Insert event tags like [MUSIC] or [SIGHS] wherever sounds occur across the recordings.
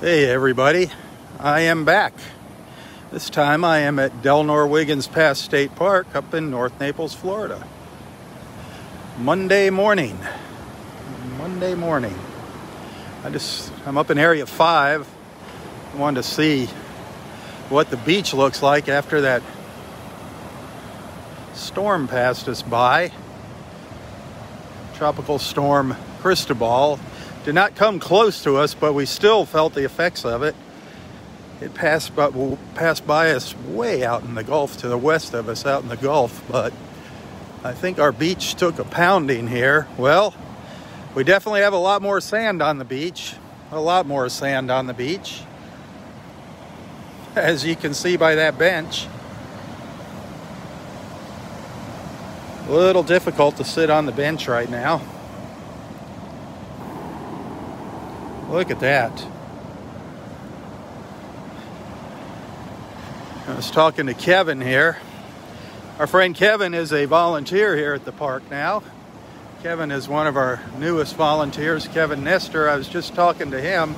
Hey everybody, I am back. This time I am at Delnor Wiggins Pass State Park up in North Naples, Florida. Monday morning. Monday morning. I just, I'm up in Area 5. I wanted to see what the beach looks like after that storm passed us by. Tropical storm Cristobal did not come close to us, but we still felt the effects of it. It passed by, passed by us way out in the Gulf to the west of us, out in the Gulf, but I think our beach took a pounding here. Well, we definitely have a lot more sand on the beach, a lot more sand on the beach, [LAUGHS] as you can see by that bench. A little difficult to sit on the bench right now. Look at that. I was talking to Kevin here. Our friend Kevin is a volunteer here at the park now. Kevin is one of our newest volunteers, Kevin Nestor. I was just talking to him.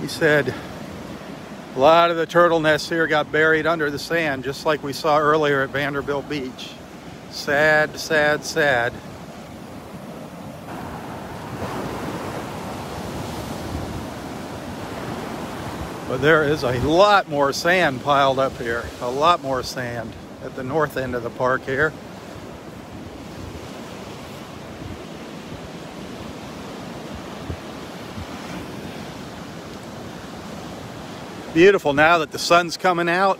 He said a lot of the turtle nests here got buried under the sand, just like we saw earlier at Vanderbilt Beach. Sad, sad, sad. But there is a lot more sand piled up here. A lot more sand at the north end of the park here. Beautiful now that the sun's coming out.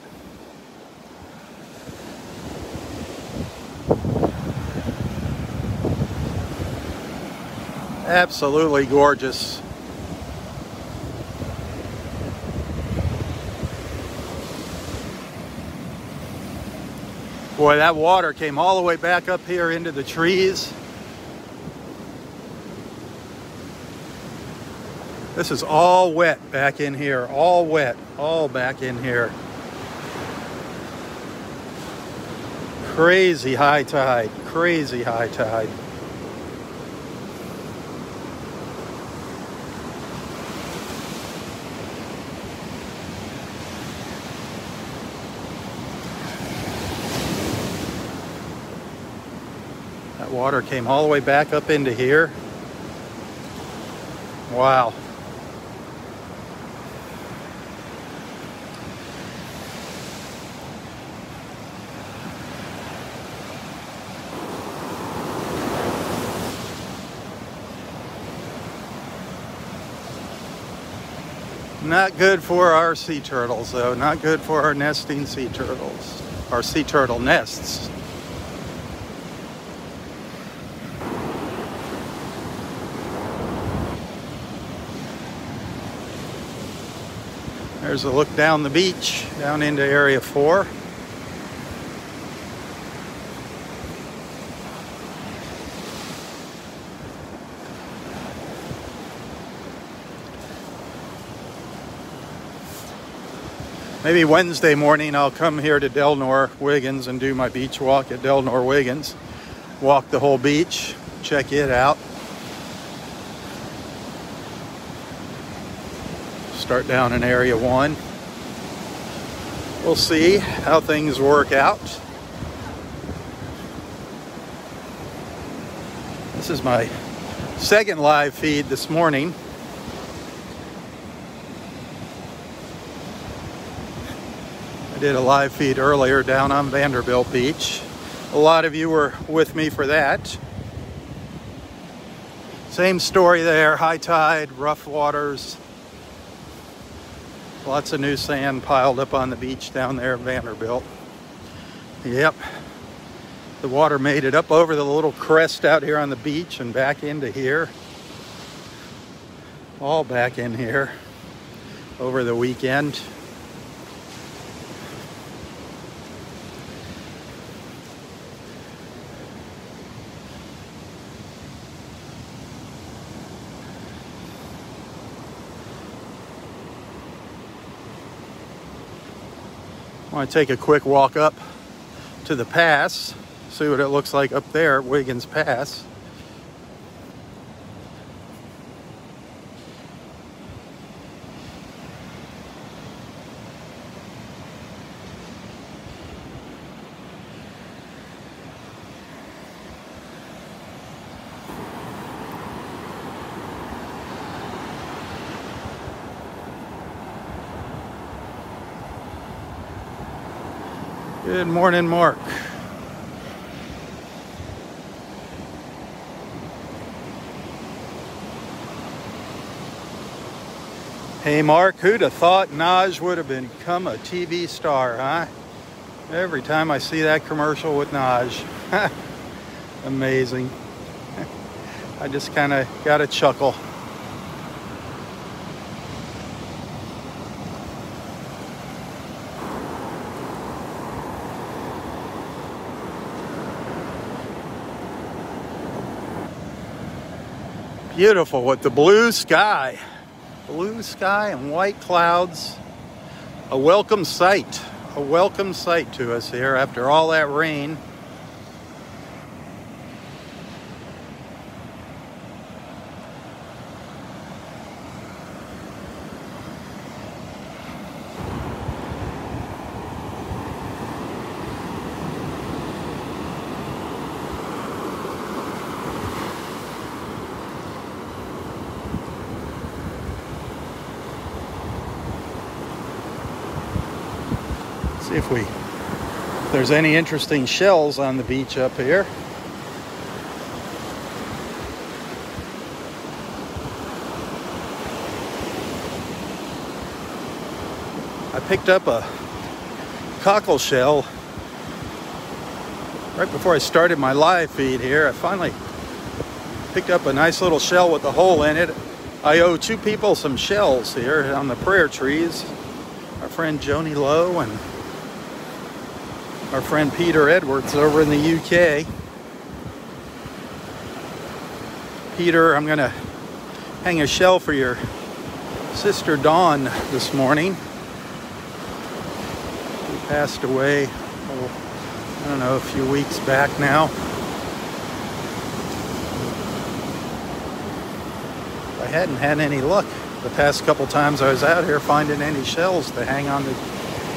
Absolutely gorgeous. Boy, that water came all the way back up here into the trees. This is all wet back in here, all wet, all back in here. Crazy high tide, crazy high tide. Water came all the way back up into here. Wow. Not good for our sea turtles, though. Not good for our nesting sea turtles. Our sea turtle nests. There's a look down the beach, down into Area 4. Maybe Wednesday morning I'll come here to Delnor Wiggins and do my beach walk at Delnor Wiggins. Walk the whole beach, check it out. Start down in area one. We'll see how things work out. This is my second live feed this morning. I did a live feed earlier down on Vanderbilt Beach. A lot of you were with me for that. Same story there, high tide, rough waters, Lots of new sand piled up on the beach down there at Vanderbilt. Yep. The water made it up over the little crest out here on the beach and back into here. All back in here over the weekend. I want to take a quick walk up to the pass, see what it looks like up there Wiggins Pass. Good morning, Mark. Hey Mark, who'd have thought Naj would have become a TV star, huh? Every time I see that commercial with Naj. [LAUGHS] Amazing. [LAUGHS] I just kind of got a chuckle. Beautiful with the blue sky blue sky and white clouds. A welcome sight, a welcome sight to us here after all that rain. See if we, if there's any interesting shells on the beach up here. I picked up a cockle shell right before I started my live feed here. I finally picked up a nice little shell with a hole in it. I owe two people some shells here on the prayer trees. Our friend Joni Lowe and our friend Peter Edwards over in the UK. Peter, I'm going to hang a shell for your sister Dawn this morning. She passed away, oh, I don't know, a few weeks back now. I hadn't had any luck the past couple times I was out here finding any shells to hang on the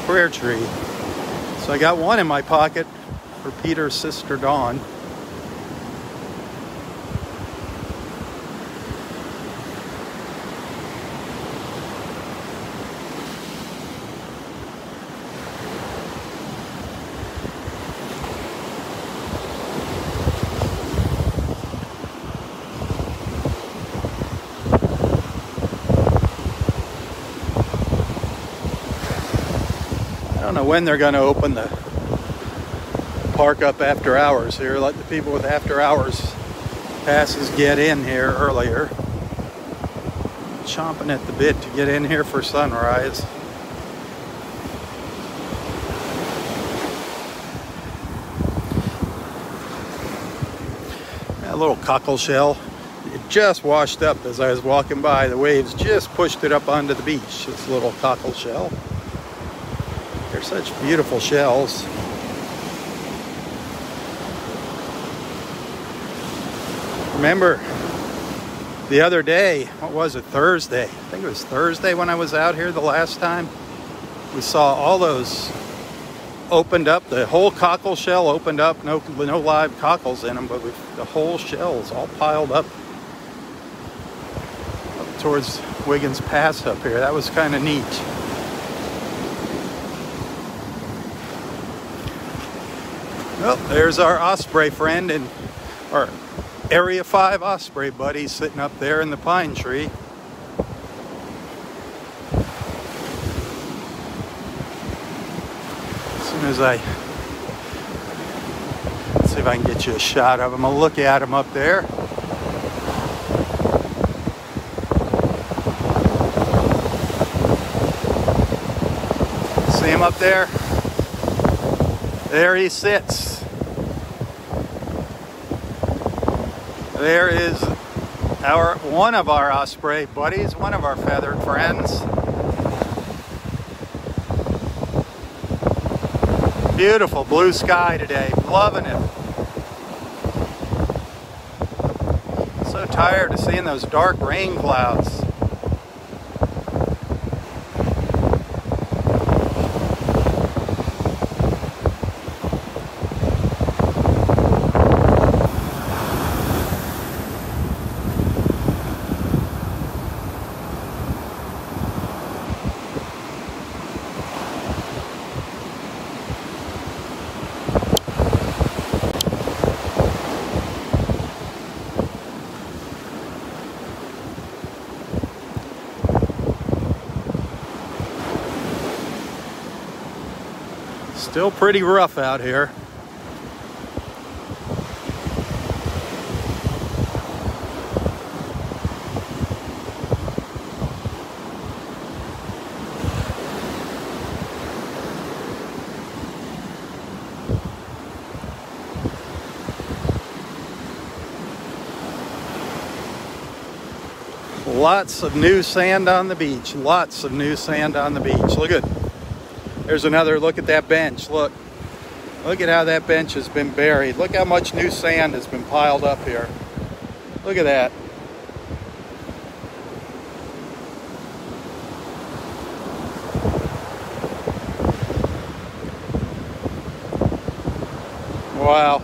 prayer tree. So I got one in my pocket for Peter's sister Dawn. don't know when they're going to open the park up after hours here. Let the people with after hours passes get in here earlier. Chomping at the bit to get in here for sunrise. A little cockle shell. It just washed up as I was walking by. The waves just pushed it up onto the beach. This little cockle shell. Such beautiful shells. Remember the other day, what was it, Thursday? I think it was Thursday when I was out here the last time. We saw all those opened up, the whole cockle shell opened up, no, no live cockles in them, but the whole shell's all piled up, up towards Wiggins Pass up here. That was kind of neat. Well, there's our osprey friend and our Area 5 osprey buddy sitting up there in the pine tree. As soon as I let's see if I can get you a shot of him. I'll look at him up there. See him up there? There he sits. There is our one of our osprey buddies, one of our feathered friends. Beautiful blue sky today. Loving it. So tired of seeing those dark rain clouds. Still pretty rough out here. Lots of new sand on the beach. Lots of new sand on the beach. Look at, there's another look at that bench. Look, look at how that bench has been buried. Look how much new sand has been piled up here. Look at that. Wow.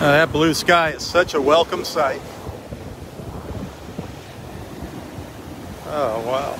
Uh, that blue sky is such a welcome sight. Oh, wow.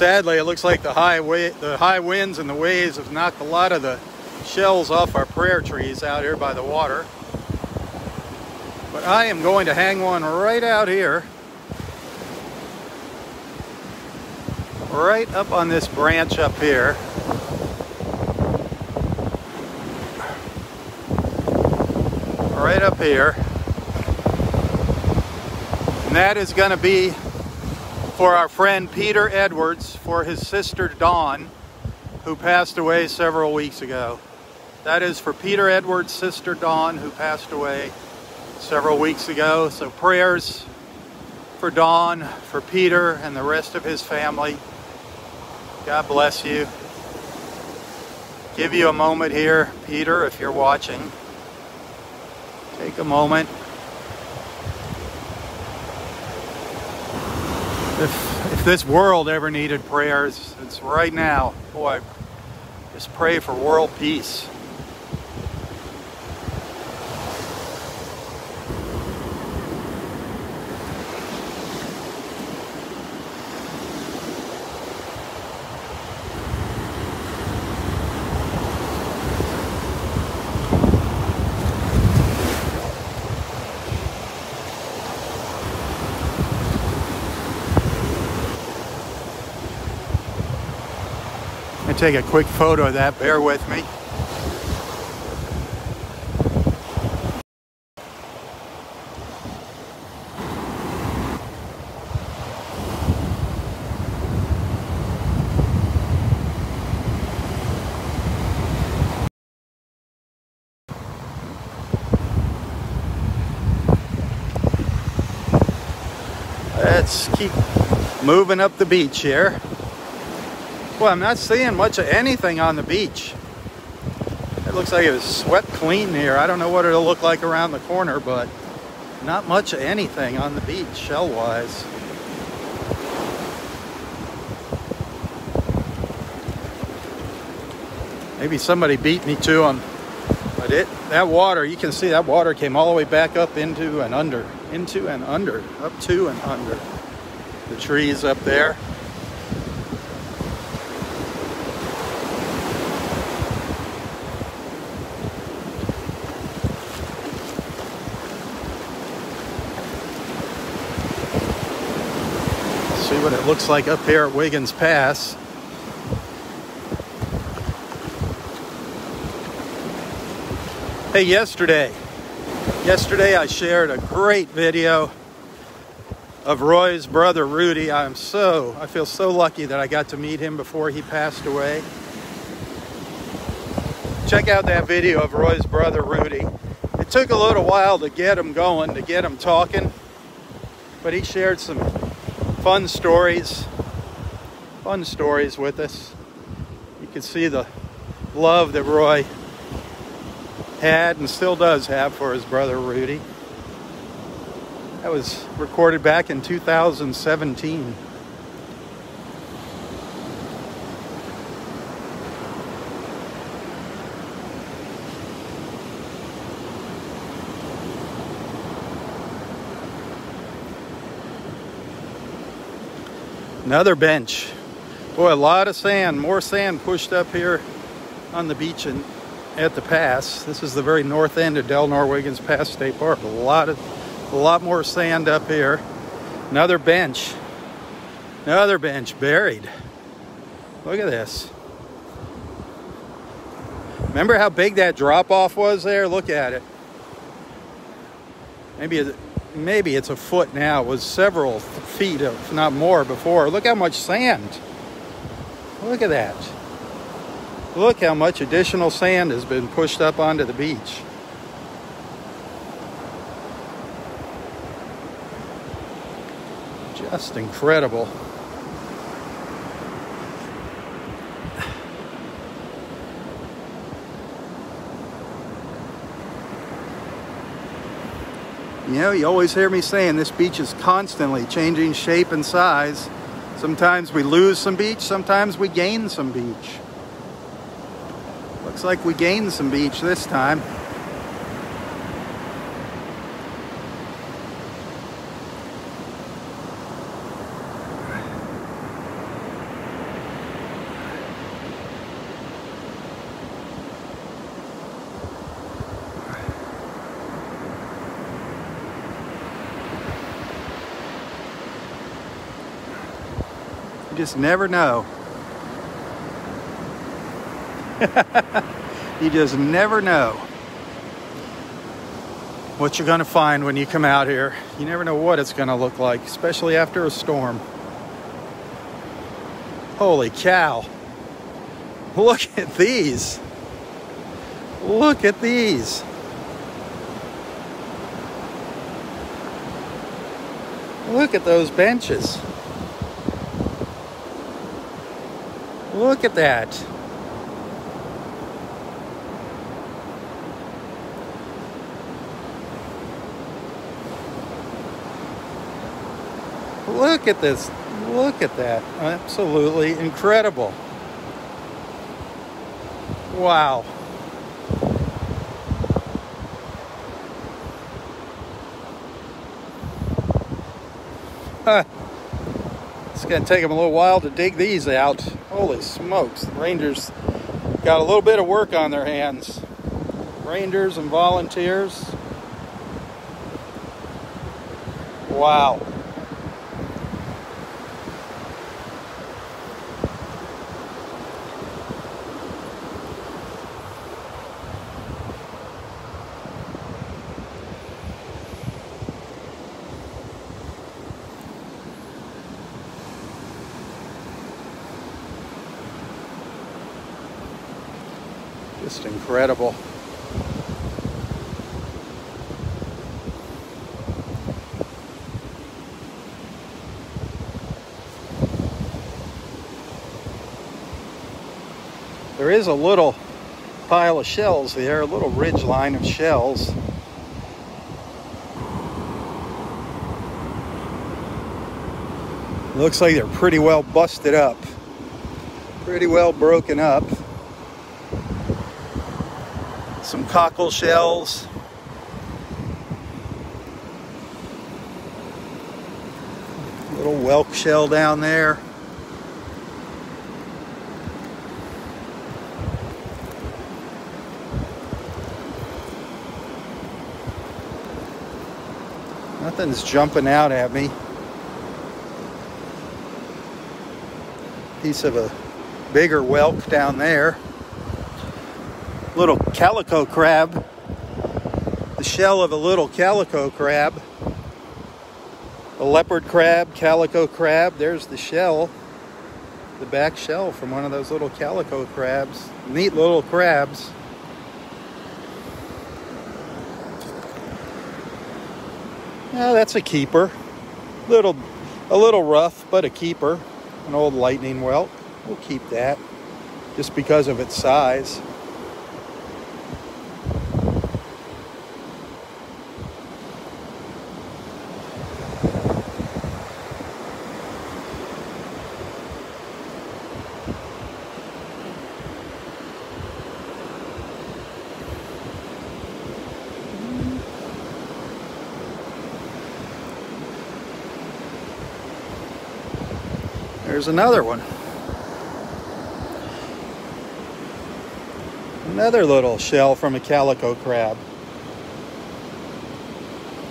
Sadly, it looks like the high the high winds and the waves have knocked a lot of the shells off our prayer trees out here by the water. But I am going to hang one right out here. Right up on this branch up here. Right up here. And that is going to be for our friend Peter Edwards for his sister Dawn, who passed away several weeks ago. That is for Peter Edwards' sister Dawn, who passed away several weeks ago. So prayers for Dawn, for Peter, and the rest of his family. God bless you. Give you a moment here, Peter, if you're watching. Take a moment. If if this world ever needed prayers, it's right now. Boy, just pray for world peace. take a quick photo of that, bear with me. Let's keep moving up the beach here. Well, I'm not seeing much of anything on the beach. It looks like it was swept clean here. I don't know what it'll look like around the corner, but not much of anything on the beach shell-wise. Maybe somebody beat me to them. But it, that water, you can see that water came all the way back up into and under, into and under, up to and under. The trees up there. See what it looks like up here at Wiggins Pass. Hey, yesterday, yesterday I shared a great video of Roy's brother Rudy. I'm so, I feel so lucky that I got to meet him before he passed away. Check out that video of Roy's brother Rudy. It took a little while to get him going, to get him talking, but he shared some fun stories, fun stories with us. You can see the love that Roy had and still does have for his brother Rudy. That was recorded back in 2017. Another bench. Boy, a lot of sand, more sand pushed up here on the beach and at the pass. This is the very north end of Delnor Wiggins Pass State Park. A lot of, a lot more sand up here. Another bench. Another bench buried. Look at this. Remember how big that drop off was there? Look at it. Maybe maybe it's a foot now. It was several feet, if not more, before. Look how much sand. Look at that. Look how much additional sand has been pushed up onto the beach. Just incredible. You know, you always hear me saying this beach is constantly changing shape and size. Sometimes we lose some beach, sometimes we gain some beach. Looks like we gained some beach this time. Just never know. [LAUGHS] you just never know what you're going to find when you come out here. You never know what it's going to look like, especially after a storm. Holy cow. Look at these. Look at these. Look at those benches. Look at that. Look at this. Look at that. Absolutely incredible. Wow. Huh. It's going to take them a little while to dig these out. Holy smokes. The Rangers got a little bit of work on their hands. Rangers and volunteers. Wow. incredible. There is a little pile of shells there, a little ridge line of shells. Looks like they're pretty well busted up, pretty well broken up. Cockle shells. Little whelk shell down there. Nothing's jumping out at me. Piece of a bigger whelk down there. Little calico crab. The shell of a little calico crab. A leopard crab, calico crab. There's the shell. The back shell from one of those little calico crabs. Neat little crabs. Yeah, that's a keeper. Little, a little rough, but a keeper. An old lightning whelk. We'll keep that just because of its size. Another one. Another little shell from a calico crab.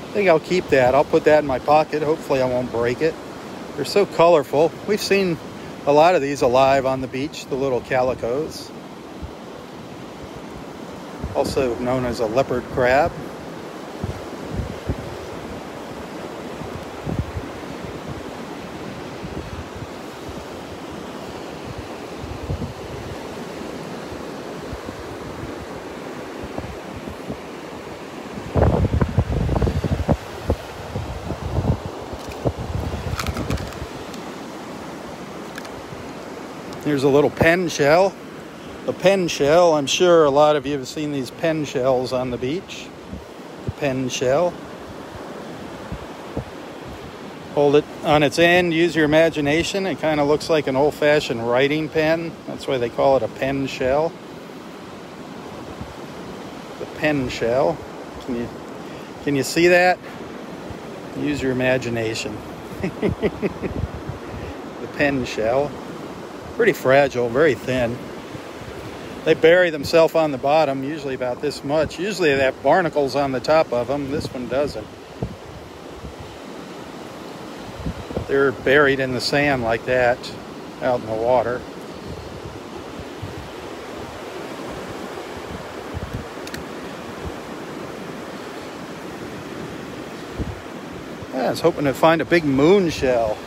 I think I'll keep that. I'll put that in my pocket. Hopefully I won't break it. They're so colorful. We've seen a lot of these alive on the beach, the little calicos. Also known as a leopard crab. Here's a little pen shell. The pen shell, I'm sure a lot of you have seen these pen shells on the beach. The pen shell. Hold it on its end, use your imagination. It kind of looks like an old-fashioned writing pen. That's why they call it a pen shell. The pen shell. Can you can you see that? Use your imagination. [LAUGHS] the pen shell pretty fragile, very thin. They bury themselves on the bottom, usually about this much. Usually they have barnacles on the top of them. This one doesn't. They're buried in the sand like that, out in the water. Yeah, I was hoping to find a big moon shell.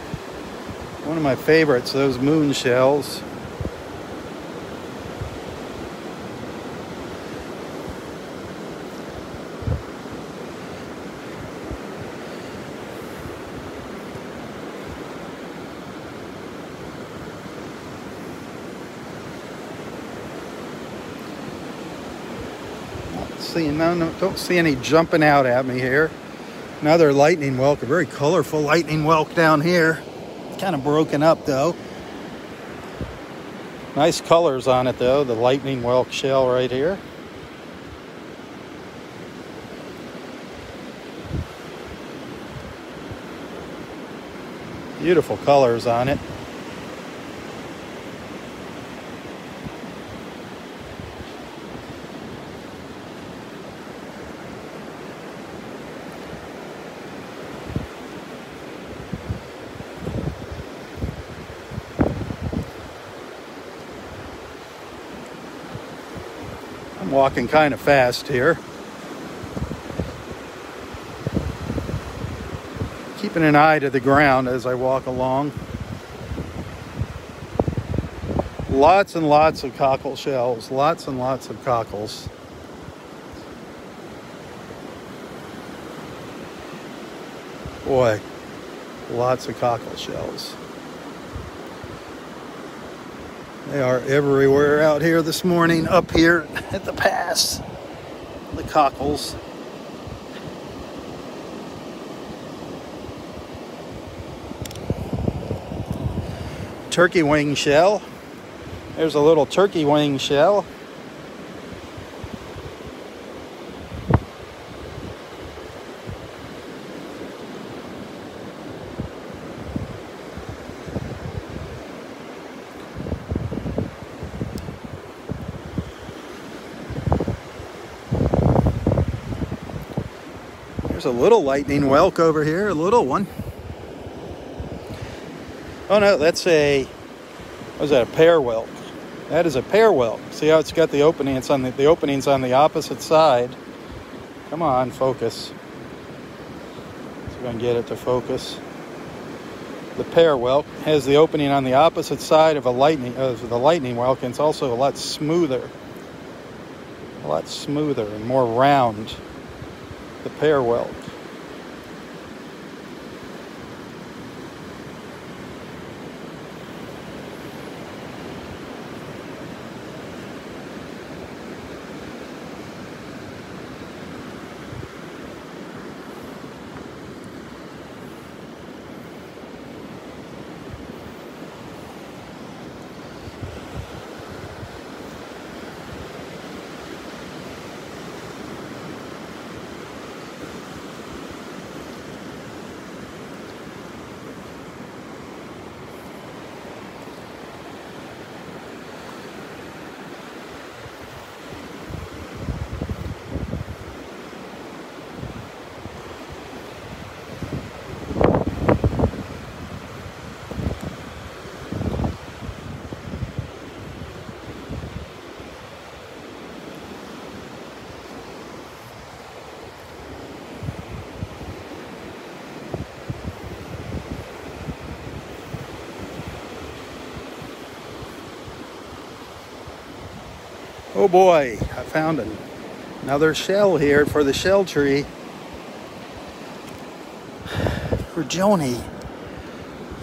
One of my favorites, those moon shells. see no, no don't see any jumping out at me here another lightning whelk a very colorful lightning whelk down here kind of broken up though. Nice colors on it though, the lightning whelk shell right here. Beautiful colors on it. Walking kind of fast here. Keeping an eye to the ground as I walk along. Lots and lots of cockle shells, lots and lots of cockles. Boy, lots of cockle shells. They are everywhere out here this morning, up here [LAUGHS] at the pass. The cockles. Turkey wing shell. There's a little turkey wing shell. There's a little lightning whelk over here, a little one. Oh no, that's a, was that, a pear whelk? That is a pear whelk. See how it's got the opening, it's on the, the opening's on the opposite side. Come on, focus. See if I can get it to focus. The pear whelk has the opening on the opposite side of a lightning of the lightning whelk, and it's also a lot smoother. A lot smoother and more round the pear whelk. Oh boy, I found an, another shell here for the shell tree. [SIGHS] For Joni.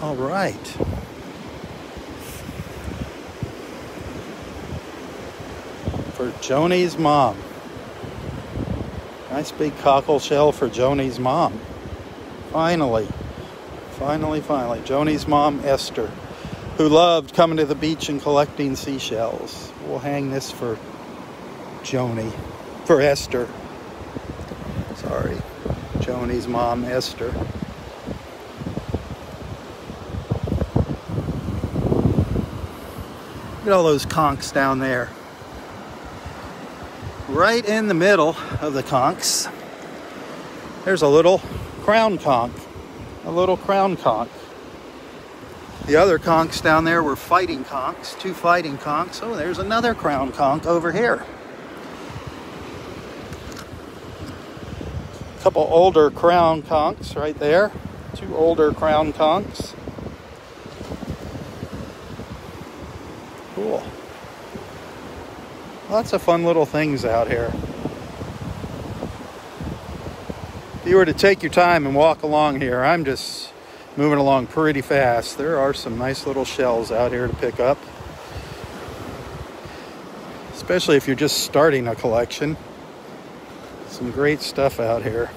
All right. For Joni's mom. Nice big cockle shell for Joni's mom. Finally. Finally, finally. Joni's mom, Esther who loved coming to the beach and collecting seashells. We'll hang this for Joni, for Esther. Sorry, Joni's mom, Esther. Look at all those conchs down there. Right in the middle of the conchs, there's a little crown conch, a little crown conch. The other conchs down there were fighting conchs, two fighting conchs. Oh, there's another crown conch over here. Couple older crown conchs right there. Two older crown conchs. Cool. Lots of fun little things out here. If you were to take your time and walk along here, I'm just moving along pretty fast. There are some nice little shells out here to pick up. Especially if you're just starting a collection. Some great stuff out here.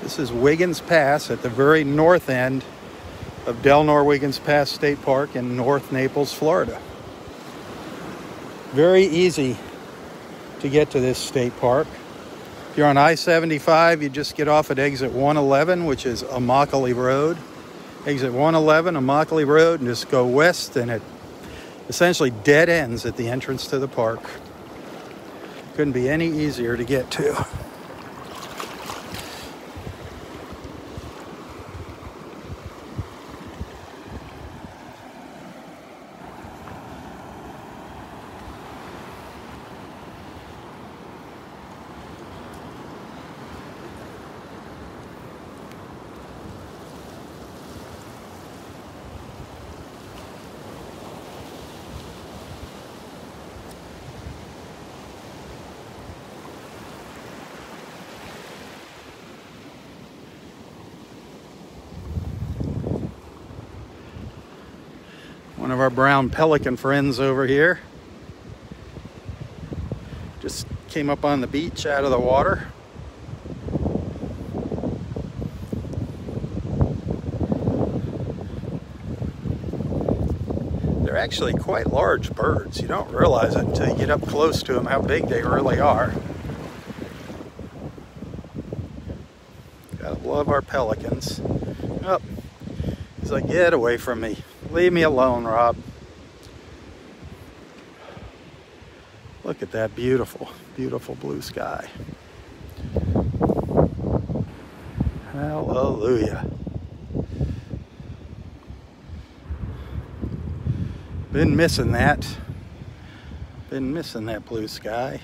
This is Wiggins Pass at the very north end of Delnor Wiggins Pass State Park in North Naples, Florida. Very easy to get to this state park. If you're on I-75, you just get off at exit 111, which is Immokalee Road. Exit 111, Immokalee Road, and just go west, and it essentially dead ends at the entrance to the park. Couldn't be any easier to get to. Our brown pelican friends over here. Just came up on the beach out of the water. They're actually quite large birds. You don't realize it until you get up close to them how big they really are. Gotta love our pelicans. Oh, he's like, get away from me. Leave me alone, Robb. Look at that beautiful, beautiful blue sky. Hallelujah. Been missing that. Been missing that blue sky.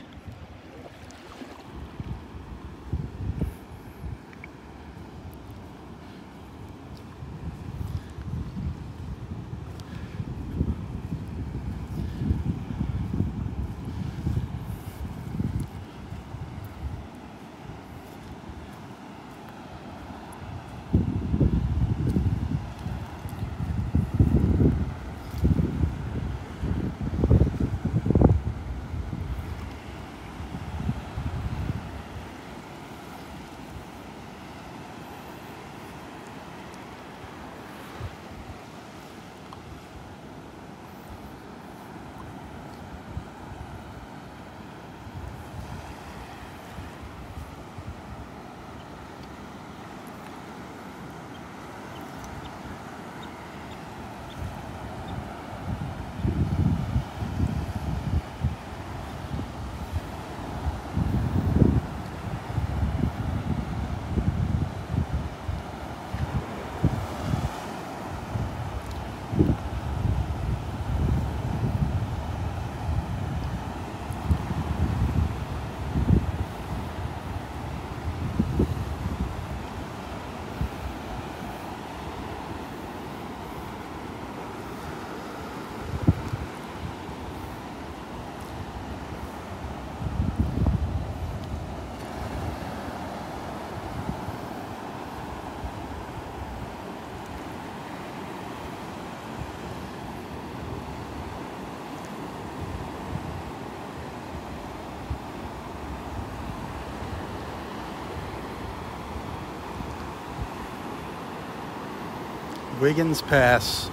Wiggins Pass.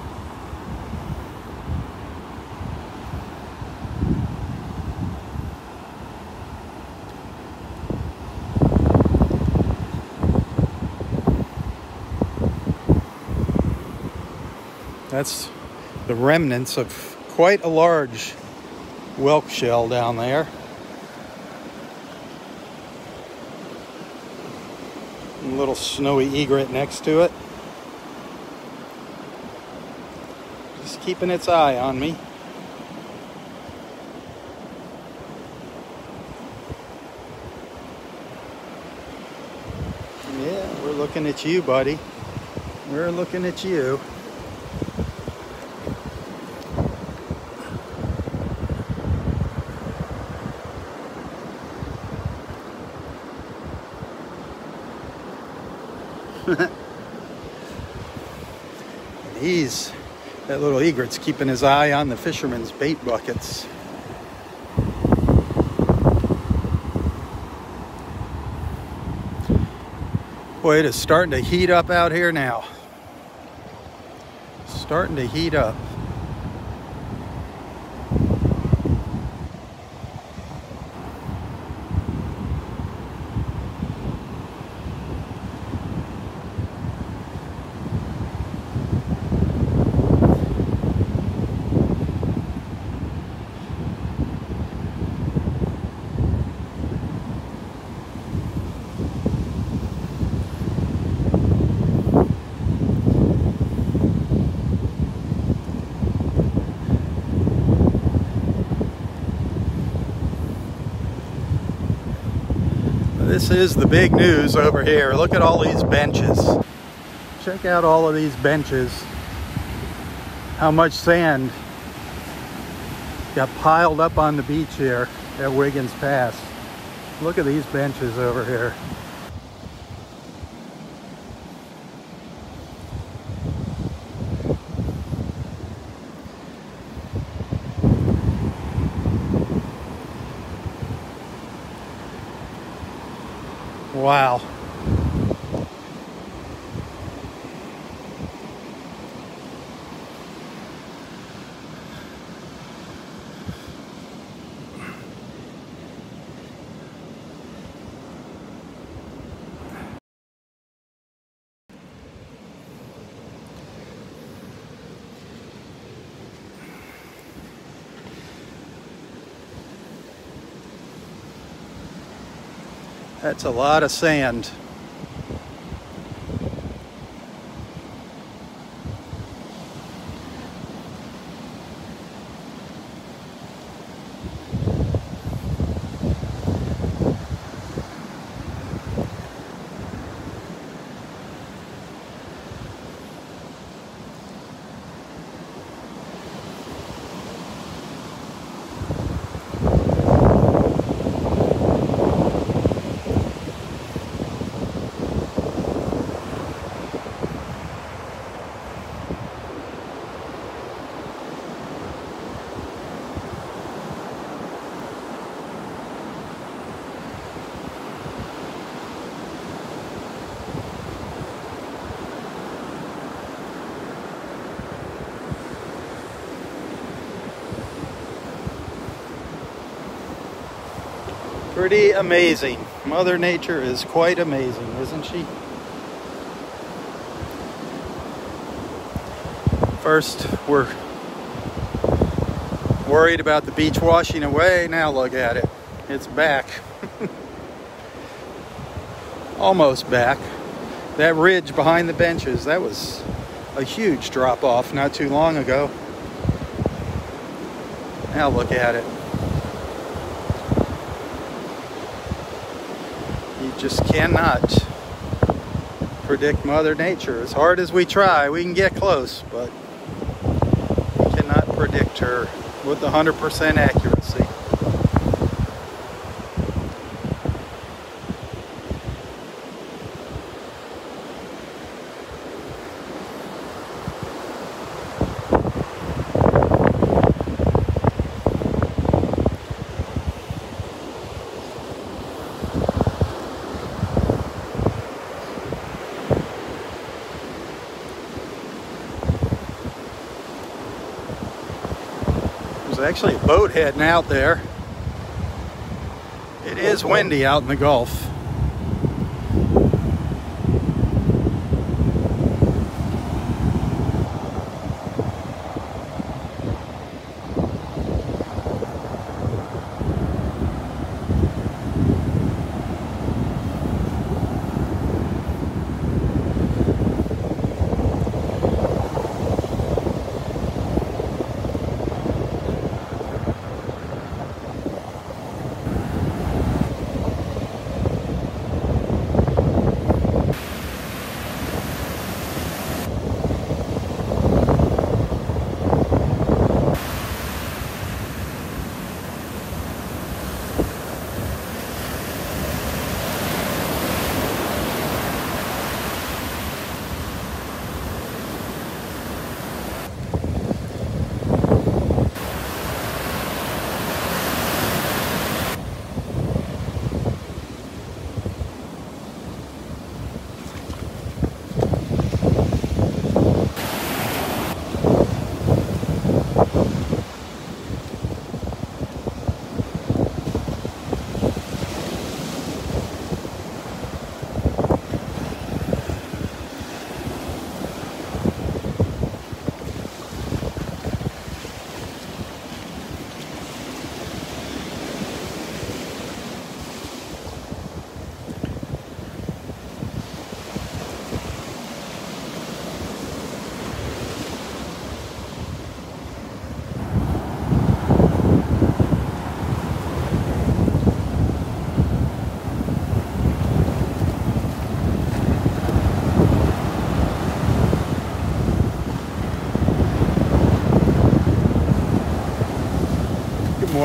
That's the remnants of quite a large whelk shell down there. A little snowy egret next to it. Keeping its eye on me. Yeah, we're looking at you, buddy. We're looking at you. He's egret's keeping his eye on the fisherman's bait buckets. Boy, it is starting to heat up out here now. Starting to heat up. This is the big news over here. Look at all these benches. Check out all of these benches. How much sand got piled up on the beach here at Wiggins Pass. Look at these benches over here. Wow. That's a lot of sand. Pretty amazing. Mother Nature is quite amazing, isn't she? First, we're worried about the beach washing away. Now look at it. It's back. [LAUGHS] Almost back. That ridge behind the benches, that was a huge drop off not too long ago. Now look at it. Just cannot predict Mother Nature. As hard as we try, we can get close, but we cannot predict her with 100% accuracy. There's actually a boat heading out there. It is oh, windy out in the Gulf.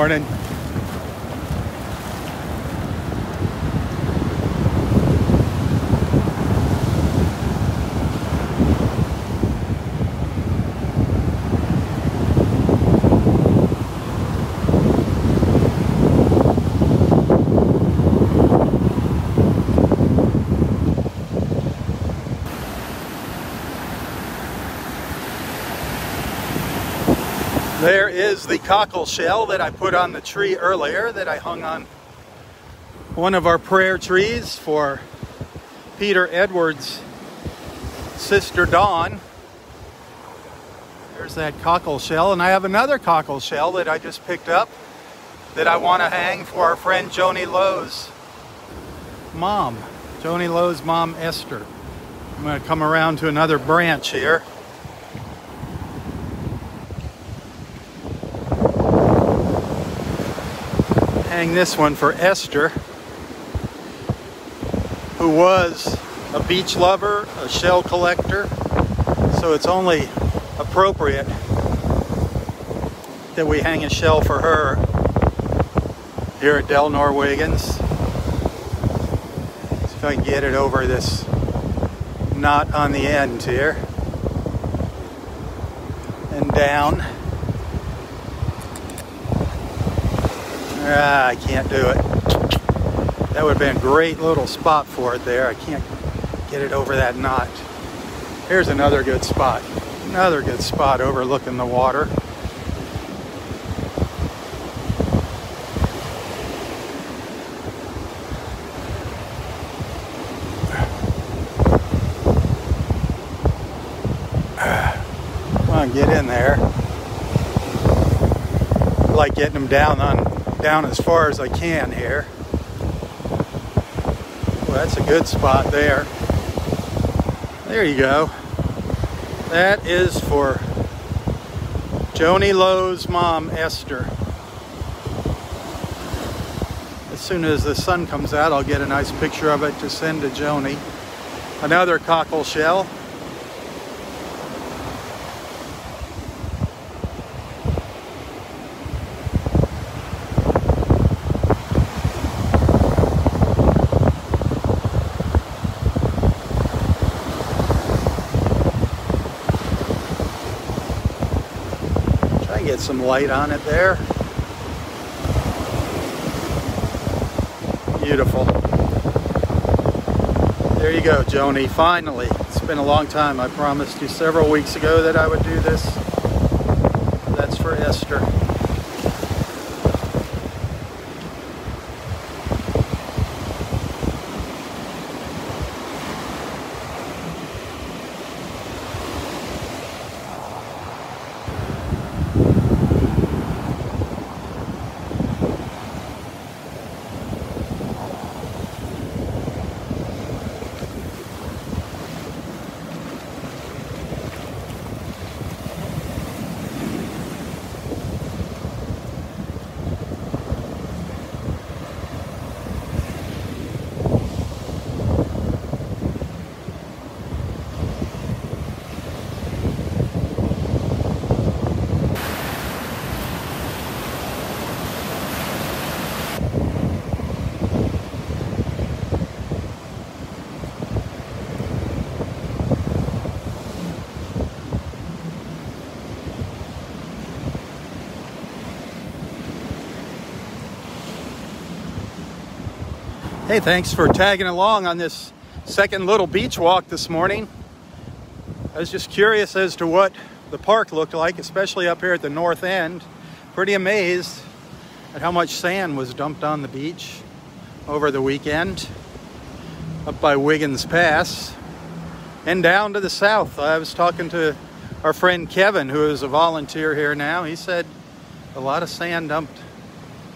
Morning. There is the cockle shell that I put on the tree earlier that I hung on one of our prayer trees for Peter Edwards' sister Dawn. There's that cockle shell, and I have another cockle shell that I just picked up that I want to hang for our friend Joni Lowe's mom. Joni Lowe's mom, Esther. I'm going to come around to another branch here. This one for Esther, who was a beach lover, a shell collector, so it's only appropriate that we hang a shell for her here at Delnor Wiggins. See if I can get it over this knot on the end here. And down. Ah, I can't do it. That would have been a great little spot for it there. I can't get it over that knot. Here's another good spot. Another good spot overlooking the water. Come on, get in there. I like getting them down on down as far as I can here. Well, that's a good spot there. There you go. That is for Joni Lowe's mom, Esther. As soon as the sun comes out, I'll get a nice picture of it to send to Joni. Another cockle shell. get some light on it there. Beautiful. There you go, Joni, finally. It's been a long time. I promised you several weeks ago that I would do this. That's for Esther. Hey, thanks for tagging along on this second little beach walk this morning. I was just curious as to what the park looked like, especially up here at the north end. Pretty amazed at how much sand was dumped on the beach over the weekend up by Wiggins Pass and down to the south. I was talking to our friend Kevin, who is a volunteer here now. He said a lot of sand dumped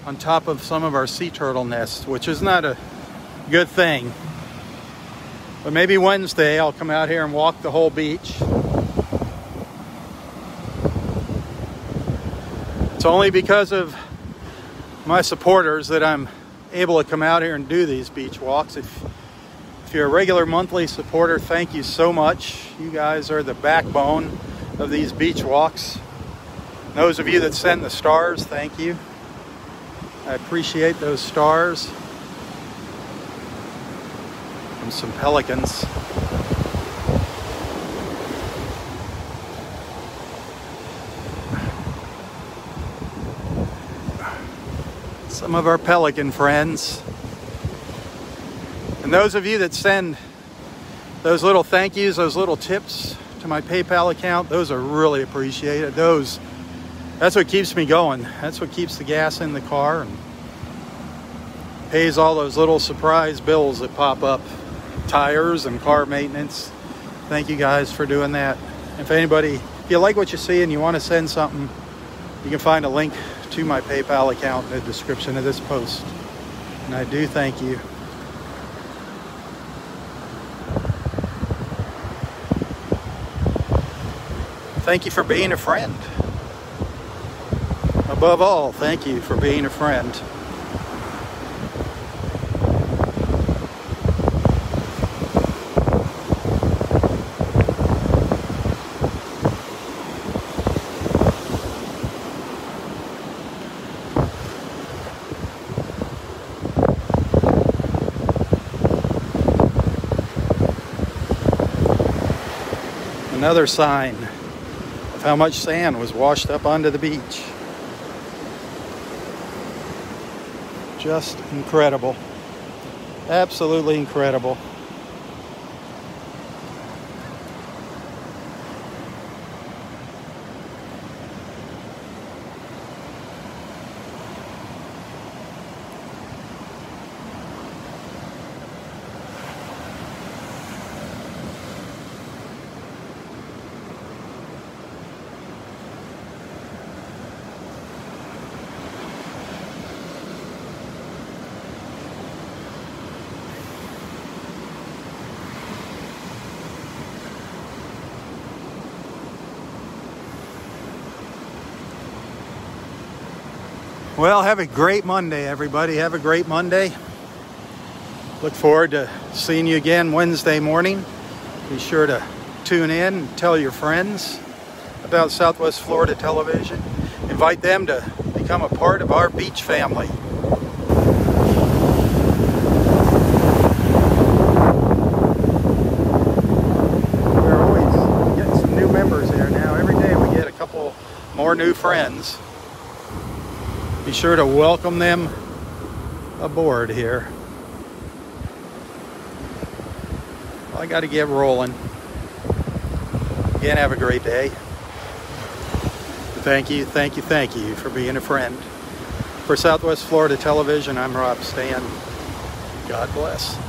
on top of some of our sea turtle nests, which is not a good thing. But maybe Wednesday I'll come out here and walk the whole beach. It's only because of my supporters that I'm able to come out here and do these beach walks. If, if you're a regular monthly supporter, thank you so much. You guys are the backbone of these beach walks. Those of you that send the stars, thank you. I appreciate those stars and some pelicans. Some of our pelican friends. And those of you that send those little thank yous, those little tips to my PayPal account, those are really appreciated. Those that's what keeps me going. That's what keeps the gas in the car and pays all those little surprise bills that pop up tires and car maintenance. Thank you guys for doing that. If anybody, if you like what you see and you want to send something, you can find a link to my PayPal account in the description of this post. And I do thank you. Thank you for being a friend. Above all, thank you for being a friend. Another sign of how much sand was washed up onto the beach. Just incredible. Absolutely incredible. Well, have a great Monday, everybody. Have a great Monday. Look forward to seeing you again Wednesday morning. Be sure to tune in and tell your friends about Southwest Florida Television. Invite them to become a part of our beach family. We're always getting some new members here now. Every day we get a couple more new friends sure to welcome them aboard here. Well, I got to get rolling. Again, have a great day. Thank you, thank you, thank you for being a friend. For Southwest Florida Television, I'm Robb Stan. God bless.